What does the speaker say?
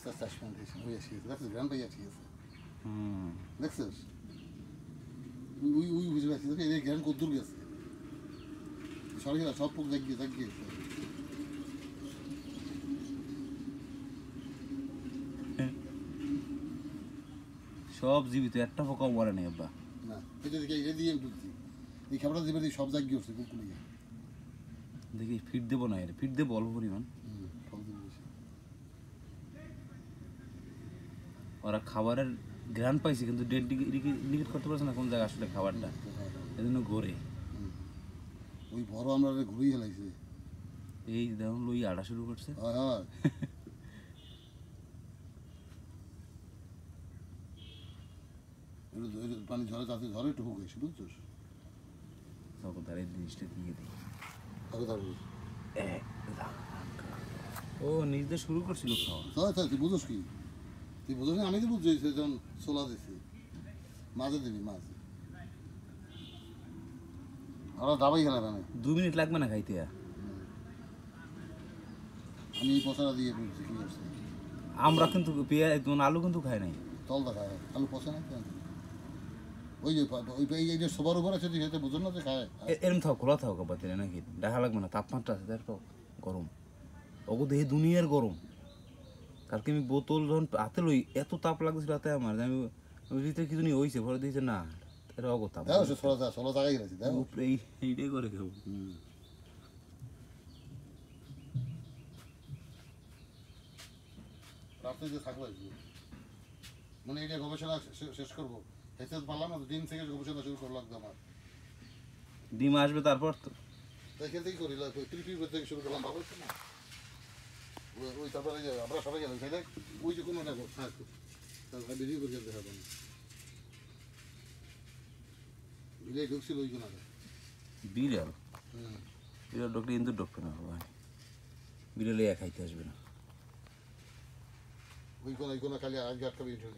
আস্তে আস্তে আসবেন ওই আসি গেছে দেখছিস গ্রাম পাই আসি গেছে হুম দেখছিস ওই ওই বুঝে পাচ্ছিস এই গেছে সরকার সব পোক সব জীবিত একটা পোকাও মরে নেই আব্বা না এটা দিকে এটা দিয়ে ঢুকছি এই খাবারটা দিবে সব জাগিয়ে উঠছে কুকুরে দেখি ফিট দেবো না এর ফিট দেবো অল্প পরিমাণ ওরা খাবারের গ্রান পাইছে কিন্তু ডেট ইন্ডিকেট করতে পারছে না কোন জায়গায় আসলে খাবারটা। এই জন্য ঘোরে। ওই বড় আমরা ঘুরেই হেলাইছে এই দেখুন লই আড়া শুরু করছে। হয় হয়। পানি ঝরে তাতে ঝরে একটু হোক এসে বুঝছিস? তখন তার এই জিনিসটা দিয়ে দিই। ও নিজে শুরু করছিল খাওয়া। তাই তাই তুই বুঝোস কি? তুই বুঝোস আমি তো বুঝছি যখন সোলা দিছি। মাঝে দিবি মাছ আমরা দাবাই খেলাম আমি দু মিনিট লাগবে না খাইতে। আমি এই পচাটা দিয়ে বুঝছি কি করছি। আমরা কিন্তু পেঁয়াজ আলু কিন্তু খাই নাই। তল দেখা আলু পচা না কেন? ওই যে ওই এই যে সবার উপর আছে সেটা বুঝো না যে খায়। এরম থাও খোলা থাও কাবা দিলে নাকি? দেখা লাগবে না তাপমাত্রা আছে দেখো গরম। ওগো দেহে দুনিয়ার গরম। কালকে আমি বোতল যখন হাতে লই এত তাপ লাগছিল রাতে আমার আমি ভিতরে কিছু নিয়ে হইছে পরে দিয়েছে না এটা অগো তাপ দেখো সে সোলা সোলা জায়গায় গেছে উপরে এইটাই করে খাব রাত্রে যে থাকব মানে এটা গবেষণা শেষ করব। হেসে পারলাম না দিন থেকে গবেষণা শুরু করলাম আমার। ডিম আসবে তারপর তো। করি থেকে শুরু করলাম না? ওই- তারপরে যে আমরা সবাই গেলাম ওই যে কোনো দেখো থাক। তারপরে বেরিয়ে করে দেখা পাবো বিলে ঢুকছিল ওই কোনো বিড়াল? হুম বিড়াল ডক্টর ইন্দুর ডক্টর না ভাই বিড়ালে খাইতে আসবে না। ওই কোনো ওই কোনো খালি আটকা বেরিয়ে